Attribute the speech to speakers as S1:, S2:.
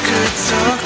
S1: could talk